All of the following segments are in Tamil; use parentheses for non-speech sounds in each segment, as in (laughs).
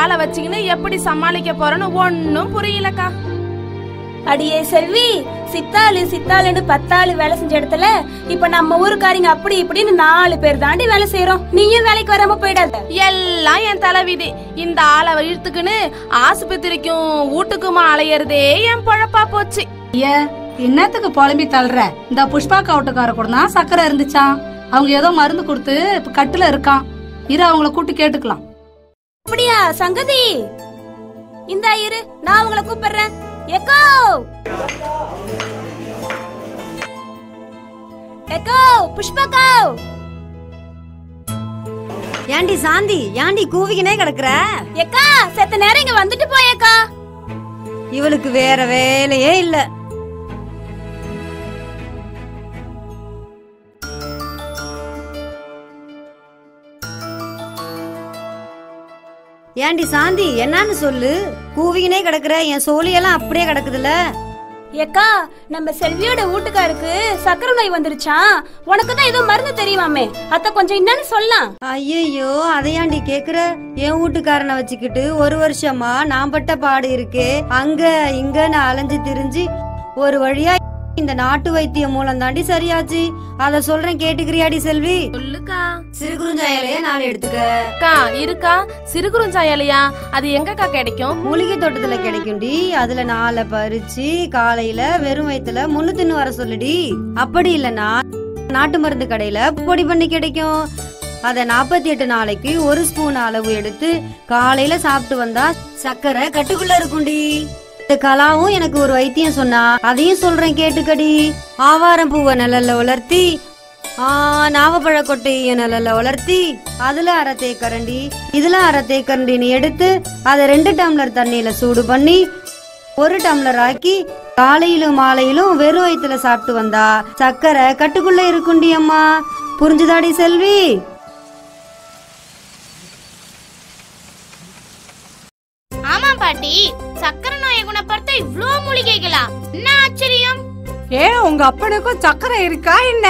ஆளை வச்சுக்கின்னு எப்படி சமாளிக்க போறேன்னு ஒன்னும் புரியலக்கா. அடியே செல்வி சித்தாளு சித்தாளுன்னு பத்தாளு வேலை செஞ்ச இடத்துல இப்ப நம்ம ஊருக்காரிங்க அப்படி இப்படின்னு நாலு பேர் தாண்டி வேலை செய்யறோம் நீயும் வேலைக்கு வராம போயிடாத. எல்லாம் என் தலைவிதி. இந்த ஆளை இழுத்துக்கின்னு ஆஸ்பத்திரிக்கும் வீட்டுக்குமா அலையறதே என் பொழப்பா போச்சு. ஐயா என்னத்துக்கு புலம்பி தள்ளுற? இந்த புஷ்பா கவுட்டுக்கார கூட தான் சக்கரை இருந்துச்சாம். அவங்க ஏதோ மருந்து கொடுத்து இப்ப கட்டுல இருக்கான் இரு அவங்கள கூட்டி கேட்டுக்கலாம். அப்படியா சங்கதி? இந்தா இரு நான் உங்களை கூப்பிடுறேன். எக்கோ! எக்கோ புஷ்பக்கோ! ஏண்டி சாந்தி ஏண்டி கூவிக்கினே கிடக்குற? எக்கா செத்த நேரம் இங்க வந்துட்டு போயக்கா இவளுக்கு வேற வேலையே இல்ல. ஏண்டி சாந்தி என்னன்னு சொல்லு? கூவிக்கினே கிடக்குற என் சோழியெல்லாம் அப்படியே கிடக்குதுல ஏக்கா நம்ம செல்வியோட வீட்டுக்காருக்கு சக்கரை நோய் வந்துருச்சான் உனக்கு தான் ஏதோ மருந்து தெரியுமாமே? அத்த கொஞ்சம் என்னன்னு சொல்லலாம். ஐயையோ அதையாண்டி கேக்குற? என் வீட்டுக்காரனை வச்சுக்கிட்டு ஒரு வருஷமா நான் பட்ட பாடு இருக்கே. அங்க இங்க நான் அலைஞ்சு திரிஞ்சு ஒரு வழியா இந்த நாட்டு வைத்தியம் மூலம் தாண்டி சரியாச்சு. அத சொல்றேன் கேட்டுக்கிறியாடி செல்வி? சொல்லுக்கா. சிறுகுறுஞ்சாயிலையே நாலு எடுத்துக்க. அக்கா இருக்கா? சிறுகுறிஞ்சா இலையா அது எங்கக்கா கிடைக்கும்? மூலிகை தோட்டத்துல கிடைக்கும்டி. அதுல நாளை பறிச்சு காலையில வெறும் வயித்துல முள்ளு தின்னு வர சொல்லுடி. அப்படி இல்லனா நாட்டு மருந்து கடையில பொடி பண்ணி கிடைக்கும். அத நாற்பத்தி எட்டு நாளைக்கு ஒரு ஸ்பூன் அளவு எடுத்து காலையில சாப்பிட்டு வந்தா சக்கரை கட்டுக்குள்ள இருக்கும்டி. கலாவும் எனக்கு ஒரு வைத்தியம் சொன்னா. அதையும் சொல்றேன் கேட்டுக்கடி. ஆவாரம் பூவை நிழல்ல வளர்த்தி ஆ நாவப்பழ கொட்டையை நிழல்ல வளர்த்தி அதுல அரை தேக்கரண்டி இதுல அரை தேக்கரண்டின்னு எடுத்து அதை ரெண்டு டம்ளர் தண்ணியில சூடு பண்ணி ஒரு டம்ளர் ஆக்கி காலையிலும் மாலையிலும் வெறும் வயிற்றுல சாப்பிட்டு வந்தா சக்கரை கட்டுக்குள்ள இருக்குண்டி அம்மா. புரிஞ்சுதாடி செல்வி? ஏன் உங்க அப்பனுக்கும் சக்கரை இருக்கா என்ன?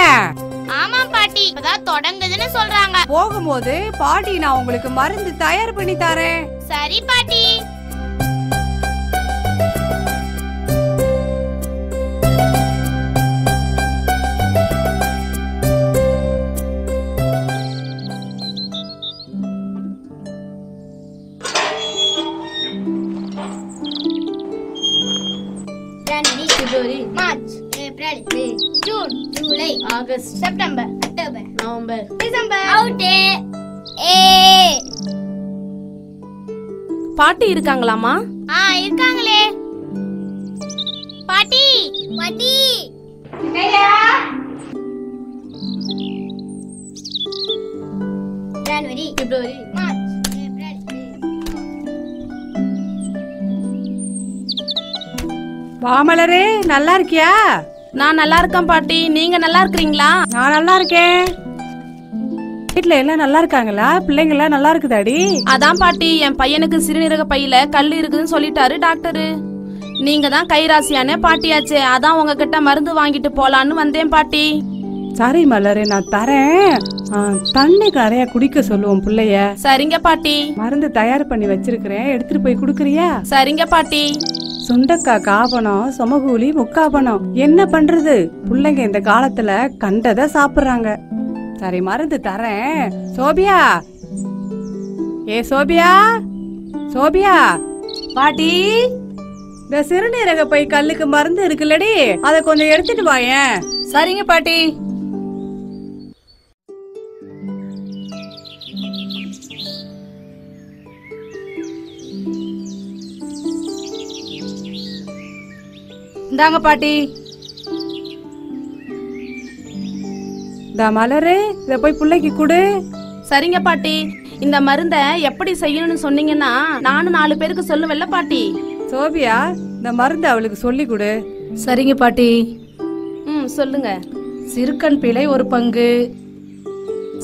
ஆமா பாட்டி அதான் தொடங்குதுன்னு சொல்றாங்க. போகும்போது பாட்டி நான் உங்களுக்கு மருந்து தயார் பண்ணி தரேன். சரி பாட்டி. பாட்டி இருக்காங்களாமா ஆ இருக்காங்களே. பாட்டி பாட்டி. ஜனவரி பிப்ரவரி மார்ச் வாமலரே நல்லா இருக்கியா? நான் நல்லா இருக்கேன் பாட்டி. நீங்க நல்லா இருக்கிறீங்களா? நான் நல்லா இருக்கேன். வீட்ல எல்லாம் நல்லா இருக்காங்களா? பிள்ளைங்க எல்லாம் நல்லா இருக்குதாடி? அதான் பாட்டி என் பையனுக்கு சிறுநீரக பையில கல் இருக்குதுன்னு சொல்லிட்டாரு டாக்டரு. நீங்க தான் கைராசியானே பாட்டியாச்சே அதான் உங்ககிட்ட மருந்து வாங்கிட்டு போலான்னு வந்தேன் பாட்டி. சரி மலரே நான் தரேன். தண்ணி நிறைய குடிக்க சொல்லுவோம் பிள்ளைய. சரிங்க பாட்டி. மருந்து தயார் பண்ணி வச்சிருக்கிறேன். எடுத்துட்டு போய் குடுக்கறியா? சரிங்க பாட்டி. சுண்டக்காய் காபனம் சொமகூலி முக்காபனம் என்ன பண்றது? பிள்ளைங்க இந்த காலத்துல கண்டதை சாப்பிடுறாங்க. சரி மருந்து தரேன். சோபியா! ஏ சோபியா! சோபியா! பாட்டி! இந்த சிறுநீரக பை கல்லுக்கு மருந்து இருக்குல்லடி. அதை கொஞ்சம் எடுத்துட்டு வாயேன் சரிங்க பாட்டி. இந்தாங்க பாட்டி. இந்த மலரு இத போய் பிள்ளைக்கு கொடு. சரிங்க பாட்டி. இந்த மருந்த எப்படி செய்யணும்னு சொன்னீங்கன்னா நானும் நாலு பேருக்கு சொல்லுவேன்ல பாட்டி. சோபியா இந்த மருந்து அவளுக்கு சொல்லி கொடு. சரிங்க பாட்டி. ம் சொல்லுங்க. சிறுக்கன் பிழை ஒரு பங்கு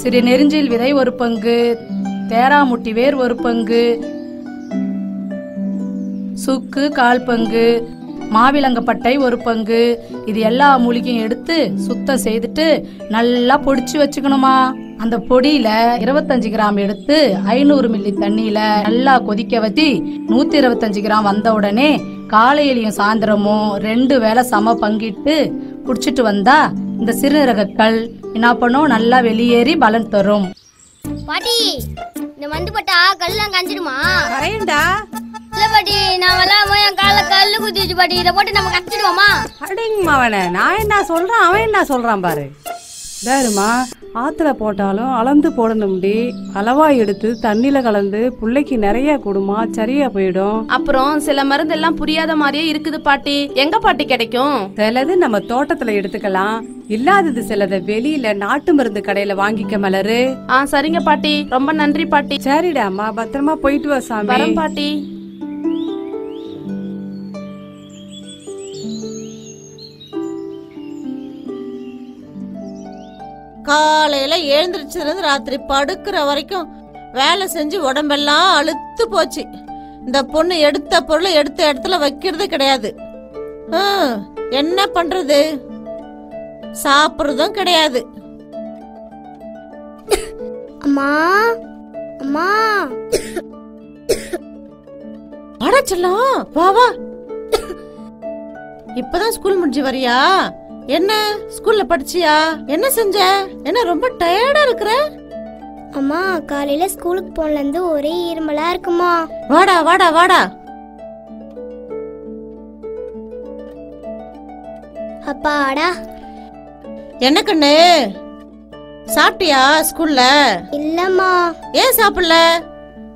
சிறு நெருஞ்சில் விதை ஒரு பங்கு தேராமுட்டி வேர் ஒரு பங்கு சுக்கு கால் பங்கு மாவிலங்கப்பட்டை ஒரு பங்கு. இது எல்லா மூலிகையும் எடுத்து சுத்தம் செய்துட்டு நல்லா பொடிச்சு வச்சுக்கணுமா? அந்த பொடியில இருபத்தஞ்சு கிராம் எடுத்து ஐநூறு மில்லி தண்ணியில நல்லா கொதிக்க வச்சு நூத்தி இருபத்தஞ்சு கிராம் வந்த உடனே காலையிலயும் சாயந்தரமும் ரெண்டு வேளை சம பங்கிட்டு குடிச்சிட்டு வந்தா இந்த சிறுநீரகக்கல் என்ன பண்ணும்? நல்லா வெளியேறி பலன் தரும். பாட்டி இந்த மந்து பட்டா கல்லாம் கஞ்சிடுமா? கரையண்டா இல்ல பாட்டி நான் விளாம என் கால கல்லு குத்திச்சு பாட்டி. இதை போட்டு நம்ம கச்சிடுவோமா அடேங்கம்மா அவனை நான் என்ன சொல்றான்? அவன் என்ன சொல்றான் பாரு. வேறுமா ஆத்துல போட்டாலும் அளந்து போடணும்டி அளவா எடுத்து தண்ணியில கலந்து புள்ளைக்கு நிறைய கொடுமா சரியா போயிடும். அப்புறம் சில மருந்து எல்லாம் புரியாத மாதிரியே இருக்குது பாட்டி. எங்க பாட்டி கிடைக்கும்? சிலது நம்ம தோட்டத்துல எடுத்துக்கலாம். இல்லாதது சிலதை வெளியில நாட்டு மருந்து கடையில வாங்கிக்க மலரு. ஆ சரிங்க பாட்டி. ரொம்ப நன்றி பாட்டி. சரிடா அம்மா பத்திரமா போயிட்டு வா சாமி. பாட்டி. காலையில எழுந்திரிச்சதுல இருந்து ராத்திரி படுக்கிற வரைக்கும் வேலை செஞ்சு உடம்பெல்லாம் அழுத்து போச்சு. இந்த பொண்ணு எடுத்த பொருளை எடுத்த இடத்துல வைக்கிறது கிடையாது. என்ன பண்றது? சாப்பிடுறதும் கிடையாது. அம்மா அம்மா. வாடா செல்லம் வா வா. இப்பதான் ஸ்கூல் முடிஞ்சு வரியா? என்ன? ஸ்கூல்ல படிச்சியா? என்ன செஞ்ச? என்ன ரொம்ப டயர்டா இருக்கிற? அம்மா காலையில ஸ்கூலுக்கு போனல இருந்து ஒரே இருமலா இருக்குமா? வாடா வாடா வாடா. அப்பாடா என்ன கண்ணு? சாப்பிட்டியா ஸ்கூல்ல? இல்லம்மா. ஏன் சாப்பிடல?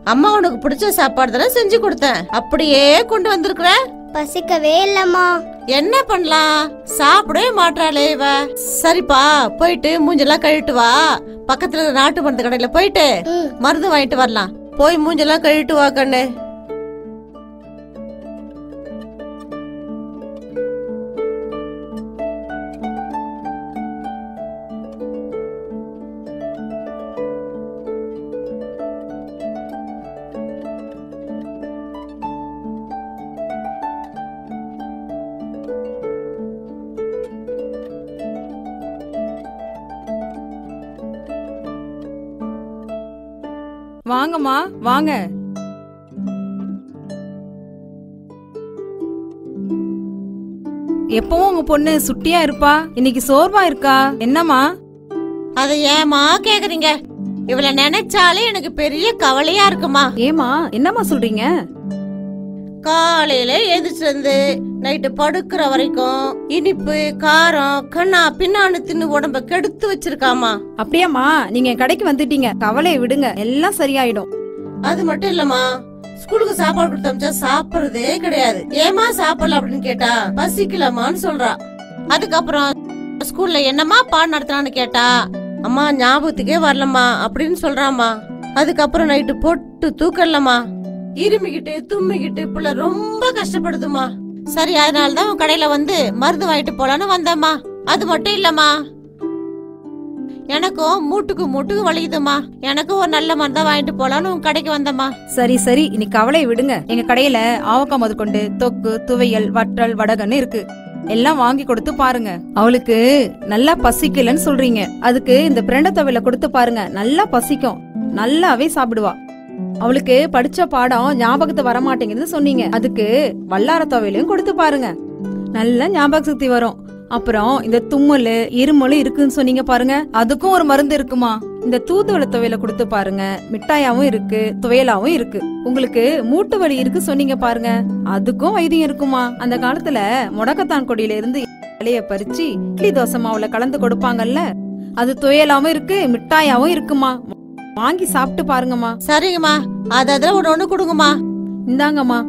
அம்மா உனக்கு பிடிச்ச சாப்பாடு தானே செஞ்சு கொடுத்தேன். அப்படியே கொண்டு வந்திருக்கிற? பசிக்கவே இல்லம்மா. என்ன பண்ணலாம்? சாப்பிடவே மாட்டாளே இவ. சரிப்பா போயிட்டு மூஞ்செல்லாம் கழுவிட்டு வா. பக்கத்துல நாட்டு மருந்து கடையில போயிட்டு. மருந்து வாங்கிட்டு வரலாம். போய் மூஞ்செல்லாம் கழுவிட்டு வா கண்ணு. வாங்கம்மா வாங்க. எப்பவும் உங்க பொண்ணு சுட்டியா இருப்பா? இன்னைக்கு சோர்வா இருக்கா? என்னம்மா? அதை ஏமா கேக்குறீங்க? இவள நினைச்சாலே எனக்கு பெரிய கவலையா இருக்குமா? ஏமா என்னம்மா சொல்றீங்க? காலையில எதிர்த்து வந்து நைட்டு படுக்கிற வரைக்கும் இனிப்பு காரம் கண்ணா பின்னான்னு தின்னு உடம்ப கெடுத்து வச்சிருக்காமா. அப்படியாம்மா நீங்க என் கடைக்கு வந்துட்டீங்க. கவலையை விடுங்க எல்லாம் சரியாயிடும். அது மட்டும் இல்லம்மா ஸ்கூலுக்கு சாப்பாடு கொடுத்தா சாப்பிடுறதே கிடையாது. ஏமா சாப்பிடல அப்படின்னு கேட்டா பசிக்கலமான்னு சொல்றா. அதுக்கப்புறம் ஸ்கூல்ல என்னம்மா பாடம் நடத்துறான்னு கேட்டா அம்மா ஞாபகத்துக்கே வரலம்மா அப்படின்னு சொல்றாம்மா. அதுக்கப்புறம் நைட்டு பொட்டு தூக்கலம்மா. இருமிக்கிட்டு தும்மிக்கிட்டு புள்ள ரொம்ப கஷ்டப்படுதுமா சரி அதனால தான் உன் கடையில வந்து மருந்து வாங்கிட்டு போலான்னு வந்தேம்மா. அது மட்டும் இல்லம்மா. எனக்கும் மூட்டுக்கு மூட்டுக்கு வலிக்குதுமா எனக்கும் ஒரு நல்ல மருந்தா வாங்கிட்டு போலான்னு உன் கடைக்கு வந்தம்மா. சரி சரி. இன்னைக்கு கவலையை விடுங்க. எங்க கடையில ஆவக்காய் முதற்கொண்டு தொக்கு துவையல் வற்றல் வடகன்னு இருக்கு. எல்லாம் வாங்கி கொடுத்து பாருங்க. அவளுக்கு நல்லா பசிக்கலன்னு சொல்றீங்க. அதுக்கு இந்த பிரண்ட துவையில கொடுத்து பாருங்க. நல்லா பசிக்கும். நல்லாவே சாப்பிடுவா. அவளுக்கு படிச்ச பாடம் ஞாபகத்து வர மாட்டேங்குதுன்னு சொன்னீங்க. அதுக்கு வல்லார துவையிலையும் கொடுத்து பாருங்க. நல்ல ஞாபக சக்தி வரும். அப்புறம் இந்த தும்மல் இருமல் இருக்குன்னு சொன்னீங்க பாருங்க. அதுக்கும் ஒரு மருந்து இருக்குமா? இந்த தூதுவளை துவையில கொடுத்து பாருங்க. மிட்டாயாவும் இருக்கு துவையலாவும் இருக்கு. உங்களுக்கு மூட்டு வலி இருக்கு சொன்னீங்க பாருங்க. அதுக்கும் வைத்தியம் இருக்குமா? அந்த காலத்துல முடக்கத்தான் கொடியில இருந்து இலைய பறிச்சு இட்லி தோசை மாவுல கலந்து கொடுப்பாங்கல்ல. அது துவையலாவும் இருக்கு மிட்டாயாவும் இருக்குமா? வாங்கி சாப்பிட்டு பாருங்கம்மா. சரிங்கம்மா. அது அதில் ஒன்று ஒன்று கொடுங்கம்மா. இந்தாங்கம்மா.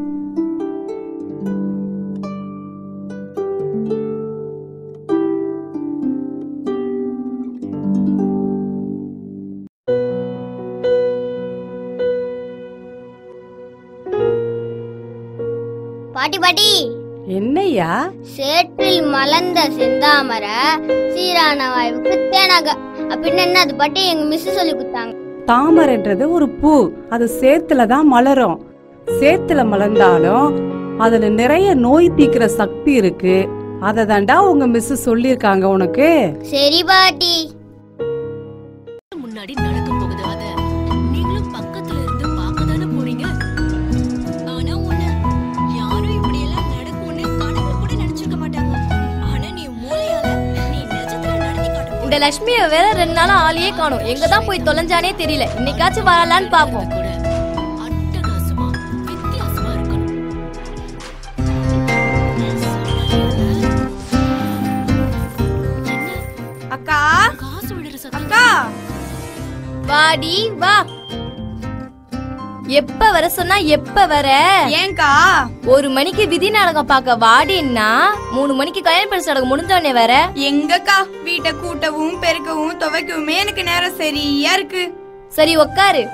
பாட்டி பாட்டி. என்னய்யா? சேற்றில் மலர்ந்த செந்தாமர சீரான வாய்வுக்கு தேனாக. அப்படின்னு என்ன அது பாட்டி? எங்க மிஸ் சொல்லி கொடுத்தாங்க. தாமரைன்றது ஒரு பூ. அது சேத்துல தான் மலரும். சேத்துல மலர்ந்தாலும் அதுல நிறைய நோய் தீக்கிற சக்தி இருக்கு. அதை தாண்டா உங்க மிஸ் சொல்லியிருக்காங்க உனக்கு. சரி பாட்டி. முன்னாடி நடக்க போகுது அத. லட்சுமியை வேற ரெண்டு நாளா ஆளையே காணும். எங்க தான் போய் தொலைஞ்சானே தெரியல. இன்னைக்காச்சும் வரலான்னு பாப்போம் அக்கா அக்கா? வாடி வா. எப்ப வர சொன்னா எப்ப வர? ஏன்க்கா ஒரு மணிக்கு விதி நாடகம் பார்க்க வாடின்னா மூணு மணிக்கு கல்யாண பரிசு நாடகம் முடிஞ்சோடனே வர. எங்கக்கா? வீட்டை கூட்டவும் பெருக்கவும் துவைக்கவுமே எனக்கு நேரம் சரியா இருக்கு. சரி உக்காரு.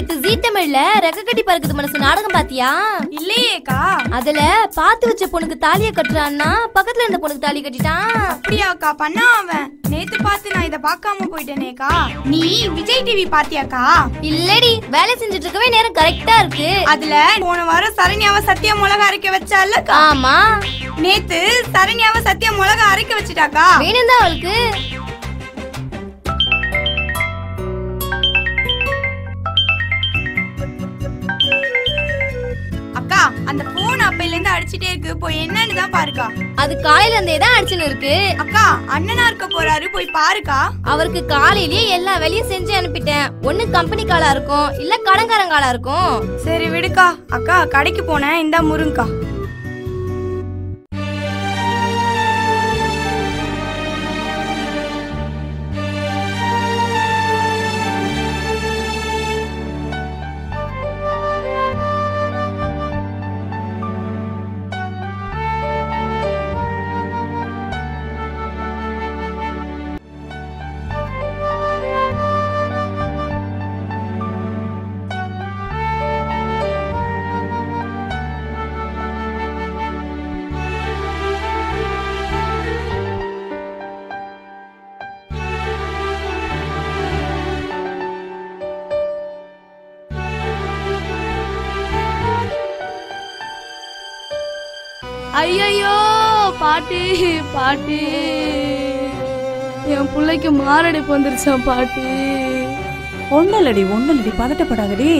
நேத்து ஜீ தமிழ்ல ரெக்க கட்டி பறக்குது மனசு நாடகம் பாத்தியா? இல்லையேக்கா. அதுல பாத்து வச்ச பொண்ணுக்கு தாலிய கட்டுறான்னா பக்கத்துல இருந்த பொண்ணுக்கு தாலி கட்டிட்டான் அப்படியாக்கா பண்ணா அவன் நேத்து பார்த்து நான் இத பார்க்காம போயிட்டேனேக்கா. நீ விஜய் டிவி பாத்தியாக்கா? இல்லடி வேலை செஞ்சுட்டு இருக்கவே நேரம் கரெக்டா இருக்கு. அதுல போன வாரம் சரண்யாவை சத்யா மிளகா அரைக்க வச்சாலக்கா ஆமா. நேத்து சரண்யாவை சத்யா மிளகா அரைக்க வச்சிட்டாக்கா. வேணும் தான் அவளுக்கு. அந்த போன் அப்பையில இருந்து அடிச்சிட்டே இருக்கு. போய் என்னன்னு தான் பாருக்கா. அது காலையில இருந்தே தான் அடிச்சுன்னு இருக்கு. அக்கா அண்ணனா இருக்க போறாரு. போய் பாருக்கா. அவருக்கு காலையிலேயே எல்லா வேலையும் செஞ்சு அனுப்பிட்டேன். ஒண்ணு கம்பெனி காலா இருக்கும் இல்ல கடன்காரங்காலா இருக்கும். சரி விடுக்கா. அக்கா கடைக்கு போனேன். இந்தா முருங்கக்கா. ஐயையோ பாட்டி பாட்டி. என் பிள்ளைக்கு மாரடைப்பு வந்துருச்சான் பாட்டி. ஒன்னலடி ஒன்னலடி பதட்டப்படாதடி.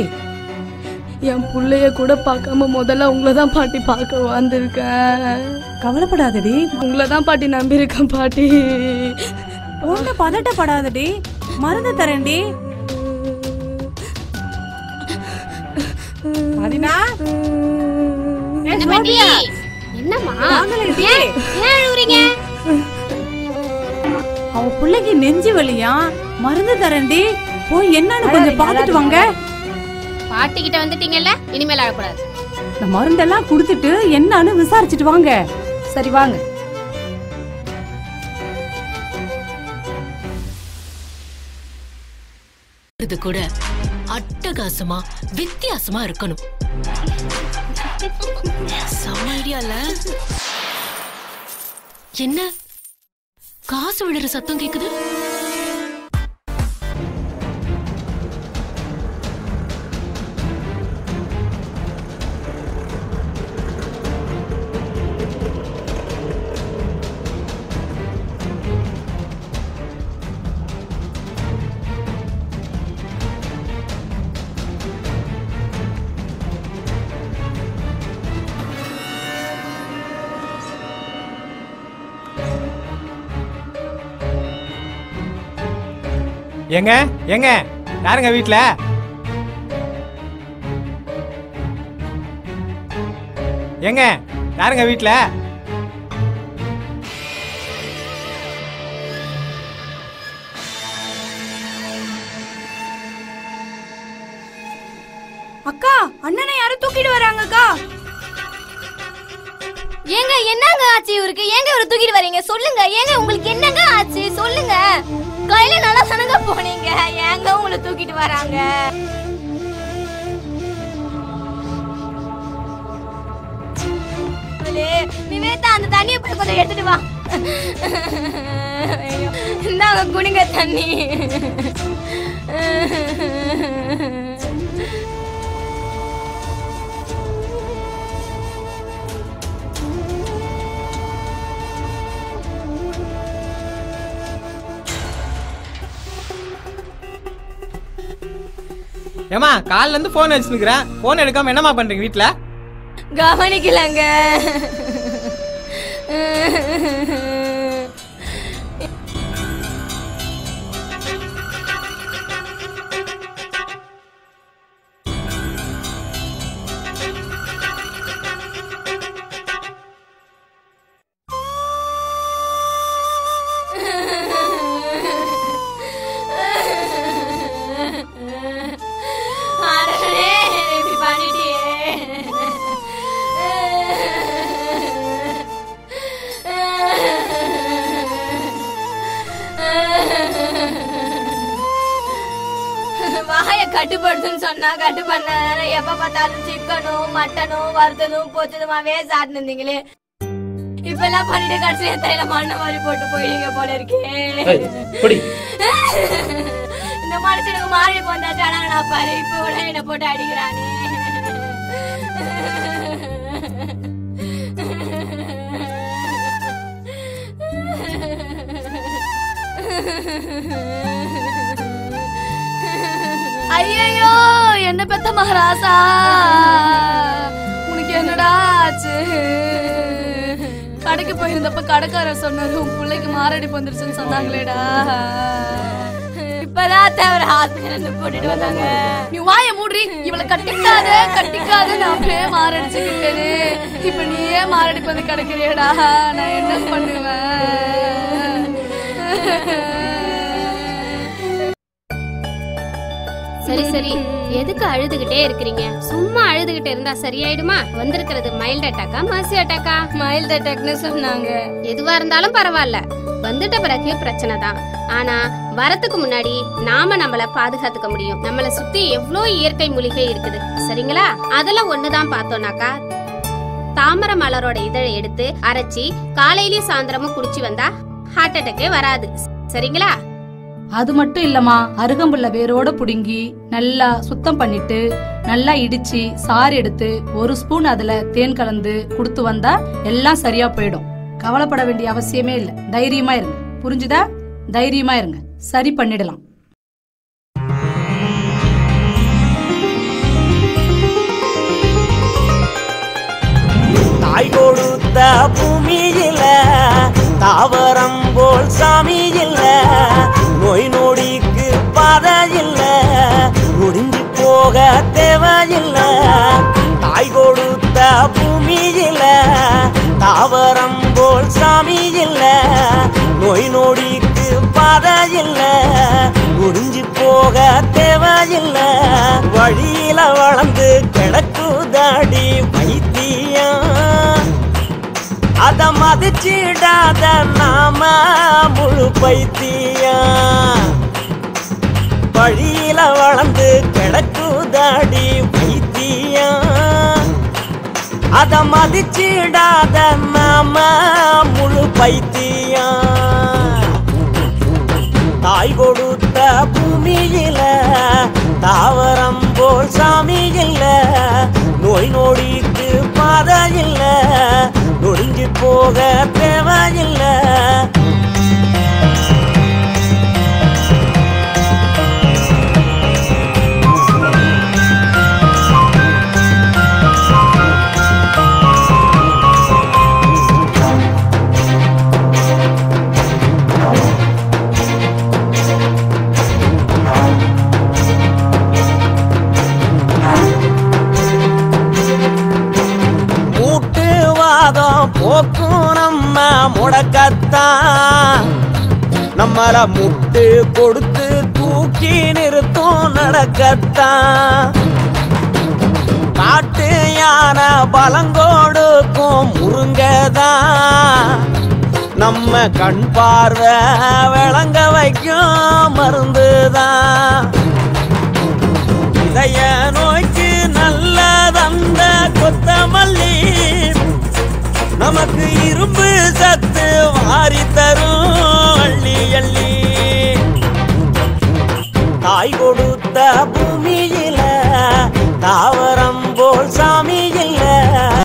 என் புள்ளைய கூட பார்க்காம முதல்ல உங்களை தான் பாட்டி பார்க்க வந்திருக்கேன். கவலைப்படாதடி. உங்களை தான் பாட்டி நம்பியிருக்கேன் பாட்டி. ஒண்ணு பதட்டப்படாதடி. மருந்து தரேன்டி. மதினா? என்னம்மா. ஏன் அழுவுறீங்க அவ பிள்ளைக்கு நெஞ்சு வலியா? மருந்து தரேன்டி. போய் என்னன்னு கொஞ்சம் பார்த்துட்டு வாங்க. பாட்டி கிட்ட வந்துட்டீங்கல்ல? இனிமேல் அழக்கூடாது இந்த மருந்தெல்லாம் கொடுத்துட்டு என்னன்னு விசாரிச்சுட்டு வாங்க. சரி வாங்க. இது கூட அட்டகாசமா வித்தியாசமா இருக்கணும். செம ஐடியால என்ன? காசு விழுற சத்தம் கேக்குது? ஏங்க எங்க? யாருங்க வீட்ல? எங்க? யாருங்க வீட்ல? அக்கா அண்ணனை யாரும் தூக்கிட்டு வராங்கக்கா. ஏங்க என்னங்க ஆச்சு இவருக்கு? ஏங்க இவரை தூக்கிட்டு வரீங்க? சொல்லுங்க. ஏங்க உங்களுக்கு என்னங்க ஆச்சு? சொல்லுங்க. கையில நல்லா சனங்க போனீங்க. ஏங்க உங்களை தூக்கிட்டு வராங்க? நிவேதா அந்த தண்ணியை போய் கொஞ்சம் எடுத்துட்டு வா. ஐயோ, இந்தாங்க குடிங்க தண்ணி. ஏமா கால்ல இருந்து போன் வச்சுருக்கிறேன் போன் எடுக்காம என்னம்மா பண்றீங்க வீட்ல? கவனிக்கலங்க. கட்டுப்படுத்துன்னு சொன்னா கட்டு பண்ண எப்ப பார்த்தாலும் சிக்கனும் மட்டனும் வறுத்ததும் பொச்சதுமாவே சாப்பிட்டு இருந்தீங்களே. இப்ப எல்லாம் பண்ணிட்டு கடைசியில தலையில மண்ண மாதிரி போட்டு போயிடுங்க போல இருக்கே. இந்த மனுஷனுக்கு மாறி போந்தாச்சு ஆனா நான் பாரு இப்ப கூட என்ன போட்டு அடிக்கிறானே. (laughs) ஐயோ என்ன பெத்த மகாராசா? உனக்கு என்னடா ஆச்சு? கடைக்கு போயிருந்தப்ப கடைக்காரர் சொன்னாரு உன் பிள்ளைக்கு மாரடி வந்துருச்சுன்னு சொன்னாங்களேடா. இப்பதான் தேவர ஹாஸ்பிட்டல் போட்டுட்டு வந்தாங்க. நீ வாய மூடி இவளை கட்டிக்காத கட்டிக்காத நான் அப்படியே மாரடிச்சுக்கிட்டேனே. இப்ப நீயே மாரடி வந்து கிடக்குறியடா நான் என்ன பண்ணுவேன்? சரி சரி. எதுக்கு அழுதுகிட்டே இருக்கிறீங்க? சும்மா அழுதுகிட்டே இருந்தா சரியாயிடுமா? வந்திருக்கிறது மைல்ட் அட்டாக்கா மாசி அட்டாக்கா மைல்ட் அட்டாக்னு சொன்னாங்க. எதுவா இருந்தாலும் பரவாயில்ல. வந்துட்ட பிறகு பிரச்சனை தான். ஆனா வரத்துக்கு முன்னாடி நாம நம்மள பாதுகாத்துக்க முடியும். நம்மள சுத்தி எவ்ளோ இயற்கை மூலிகை இருக்குது. சரிங்களா? அதுல ஒண்ணுதான் பார்த்தோம்னாக்கா தாமரை மலரோட இதழை எடுத்து அரைச்சி காலையிலயும் சாயந்தரமும் குடிச்சு வந்தா ஹார்ட் அட்டாக்கே வராது. சரிங்களா? அது மட்டும் இல்லம்மா அருகம்புல்ல வேரோட புடுங்கி நல்லா சுத்தம் பண்ணிட்டு நல்லா இடிச்சு சாறு எடுத்து ஒரு ஸ்பூன் அதுல தேன் கலந்து கொடுத்து வந்தா எல்லாம் சரியா போயிடும். கவலைப்பட வேண்டிய அவசியமே இல்ல. தைரியமா இருங்க. புரிஞ்சுதா? தைரியமா இருங்க. சரி பண்ணிடலாம். தாய் கொடுத்த பூமியில தாவரம் போல் சாமி இல்லை. நோய் நொடிக்கு பாதை இல்லை முடிஞ்சு போக தேவையில்லை. தாய் கொடுத்த பூமியில தாவரம் போல் சாமி இல்லை நோய் நொடிக்கு பாதை இல்லை முடிஞ்சு போக தேவையில்லை. வழியில வளர்ந்து கிடக்குதாடி வைத்தியம் அத மதிச்சிடாத நாம முழு பைத்தியா பழியில வளர்ந்து கிடக்குதாடி பைத்தியா அத மதிச்சிடாத நாம முழு பைத்தியா தாய் கொடுத்த பூமியில தாவரம் போல் சாமி இல்ல. நோய் நோடிக்கு பாதை இல்லை. that முட்டு கொடுத்து தூக்கி நிறுத்தும் நடக்கத்தான் காட்டு யானை பலங்கோடுக்கும் முருங்கதான் நம்ம கண் பார்வை விளங்க வைக்கும் மருந்துதான் இதய நோய்க்கு நல்லதந்த கொத்தமல்லி. நமக்கு இரும்பு சத்து வாரி தரும் அள்ளி அள்ளி தாய் கொடுத்த பூமியில தாவரம் போல் சாமியில்